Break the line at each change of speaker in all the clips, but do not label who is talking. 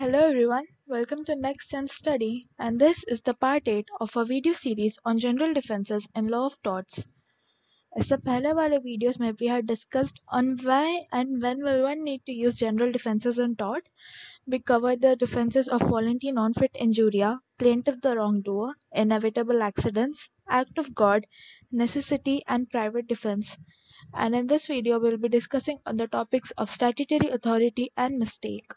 Hello everyone, welcome to Next Gen Study and this is the part 8 of a video series on general defenses and law of torts. इससे पहले वाले videos में we had discussed on why and when will one need to use general defenses in tort. We covered the defenses of voluntary non-fit injuria, plaintiff the wrongdoer, inevitable accidents, act of God, necessity and private defense. And in this video we'll be discussing on the topics of statutory authority and mistake.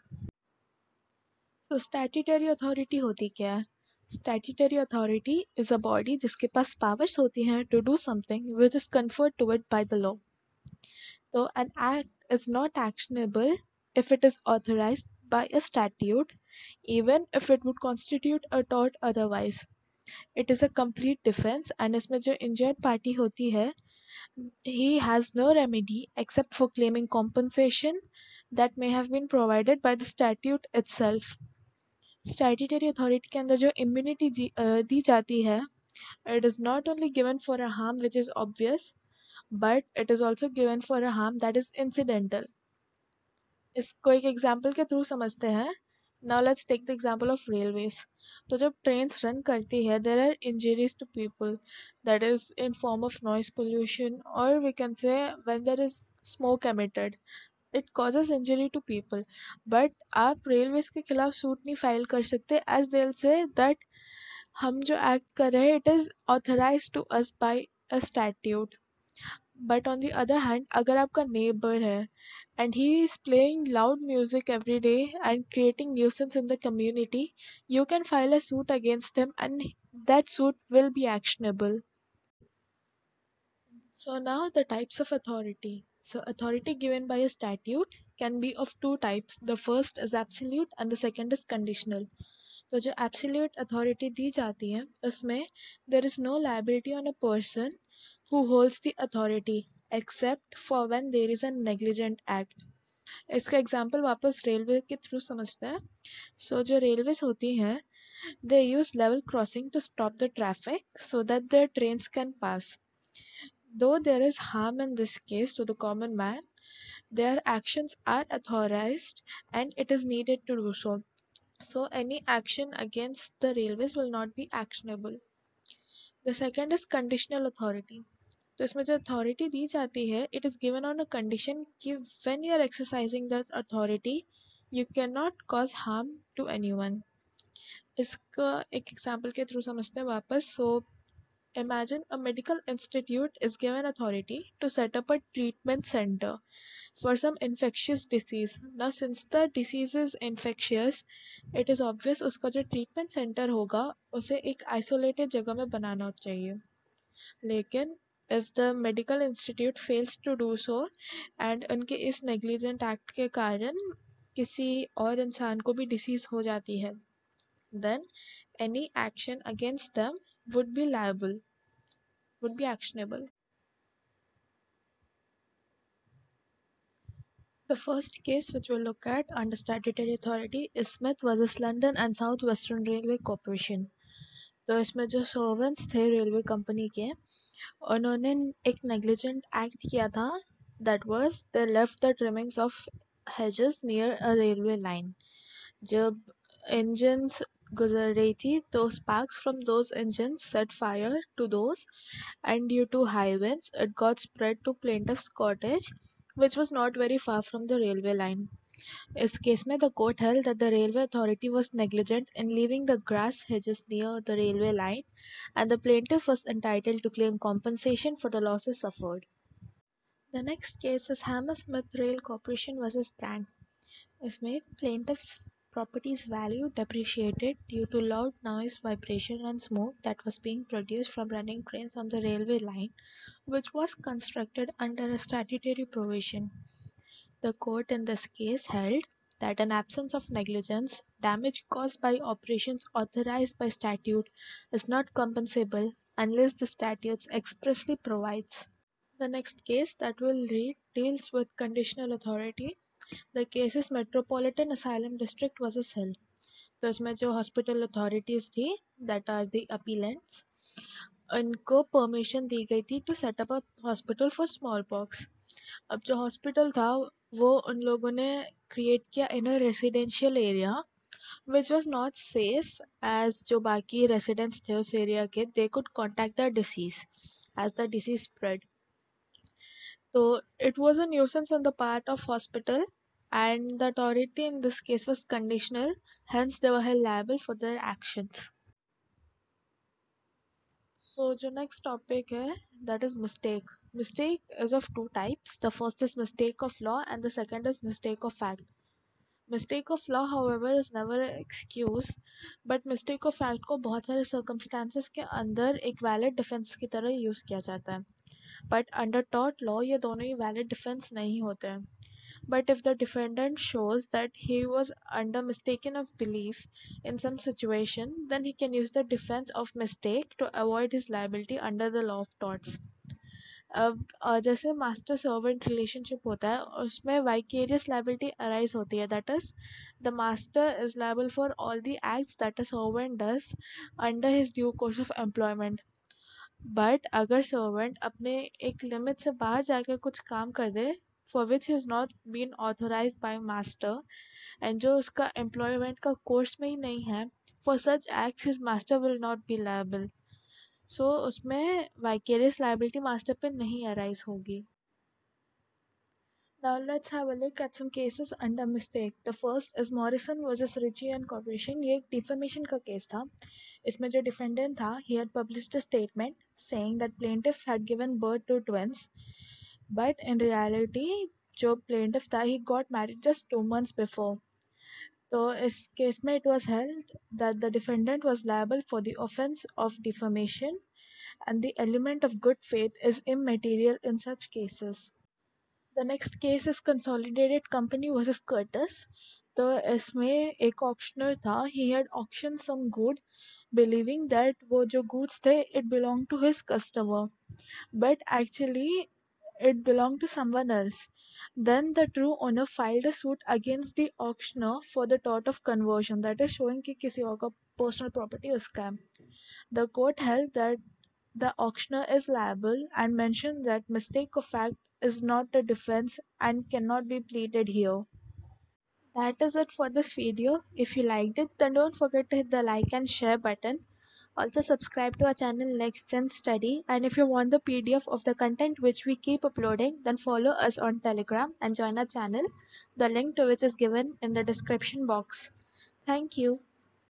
तो स्टैटिटरी authority होती क्या है? Statutory authority is a body जिसके पास powers होती हैं to do something which is conferred to it by the law तो an act is not actionable if it is authorise by a statute even if it would constitute a taught otherwise it is a complete defence and इसमें जो injured party होती है he has no remedy except for claiming compensation that may have been provided by the statute itself statutory authority के अंदर जो immunity दी जाती है it is not only given for a harm which is obvious but it is also given for a harm that is incidental इसको एक example के through समझते हैं। Now let's take the example of railways तो जब trains run करती है there are injuries to people that is in form of noise pollution और we can say when there is smoke emitted it causes injury to people but आप railways के खिलाफ suit नहीं file कर सकते as दिल से दैट हम जो एक्ट कर रहे हैं it is authorise to us by a statute but on the other hand अगर आपका नेबर है and he is playing loud music every day and creating nuisance in the community you can file a suit against him and that suit will be actionable. So now the types of authority. So, authority given by a statute can be of two types. The first is absolute and the second is conditional. तो जो absolute authority दी जाती है उसमें there is no liability on a person who holds the authority except for when there is a negligent act इसका example वापस railway के through समझते हैं सो जो रेलवेज होती हैं they use level crossing to stop the traffic so that the train can pass Though there is harm in this case to the common man, their actions are authorized and it is needed to do so. So any action against the railways will not be actionable. The second is conditional authority. तो इसमें जो authority दी जाती है it is given on a condition कि when you are exercising that authority you can not cause harm to anyone इसका एक example के थ्रू समझते हैं वापस सो so, Imagine a medical institute is given authority to set up a treatment center for some infectious disease. Now since the disease is infectious, it is obvious उसका जो treatment center होगा उसे एक isolated जगह में बनाना चाहिए लेकिन if the medical institute fails to do so and उनके इस negligent act के कारण किसी और इंसान को भी disease हो जाती है then any action against them would be liable, would be actionable. The first case which we'll look at under statutory authority is Smith versus London and South Western Railway Corporation. तो इसमें जो servants थे railway company के उन्होंने एक negligent act किया था that was they left the trimmings of hedges near a railway line. जब engines गुजर रही थी तो sparks from those engines set fire to those and due to high winds it got spread to plaintiff's cottage which was not very far from the railway line. इस case में the court held that the railway authority was negligent in leaving the grass hedges near the railway line and the plaintiff was entitled to claim compensation for the losses suffered. The next case is Hammersmith Rail Corporation versus Brand. इसमें plaintiff's property's value depreciated due to loud noise, vibration, and smoke that was being produced from running trains on the railway line, which was constructed under a statutory provision. The court in this case held that an absence of negligence, damage caused by operations authorized by statute, is not compensable unless the statutes expressly provides. The next case that we'll read deals with conditional authority the case's Metropolitan Asylum District versus Hill. तो इसमें जो hospital authorities थी that are the appellants इनको permission दी गई थी to set up a hospital for smallpox अब जो हॉस्पिटल था वो उन लोगों ने क्रिएट किया in a residential area which was not safe as जो बाकी रेसिडेंट्स थे उस एरिया के they could contact the disease as the disease spread तो it was a nuisance on the part of hospital and the authority in this case was conditional hence they were held liable for their actions so the next topic है that is mistake mistake is of two types the first is mistake of law and the second is mistake of fact mistake of law however is never an excuse but mistake of fact को बहुत सारे circumstances के अंदर एक valid defense की तरह use किया जाता है but under tort law ये दोनों ही valid defense नहीं होते हैं but if the defendant shows that he was under mistaken of belief in some situation then he can use the defense of mistake to avoid his liability under the law of torts अब जैसे master servant relationship होता है उसमें vicarious liability arise होती है that is the master is liable for all the acts that a servant does under his due course of employment but अगर servant अपने एक लिमिट से बाहर जाकर कुछ काम कर दे for which is not been authorise by master and जो उसका एम्प्लॉयमेंट का कोर्स में ही नहीं है for such act his master will not be liable so उसमें वाइकेरियस लाइबिलिटी मास्टर पे नहीं अराइज होगी Now let's have a look at some cases under mistake. The first is Morrison versus Ritchie and Corporation. ये एक defamation का case था इसमें जो defendant था he had published a statement saying that plaintiff had given birth to twins but in reality जो plaintiff था he got married just two months before तो इस केस में it was held that the defendant was liable for the offense of defamation and the element of good faith is immaterial in such cases. The next case is Consolidated Company versus Curtis. तो इसमें एक auctioneer था he had auctioned some good believing that वो जो goods थे it belonged to his customer but actually it belonged to someone else. Then the true owner filed a suit against the auctioneer for the tort of conversion that is showing कि किसी और का personal property उसका है. The court held that the auctioneer is liable and mentioned that mistake of fact is not a defense and cannot be pleaded here. That is it for this video. If you liked it, then don't forget to hit the like and share button. Also subscribe to our channel Next Gen Study and if you want the PDF of the content which we keep uploading, then follow us on Telegram and join our channel, the link to which is given in the description box. Thank you.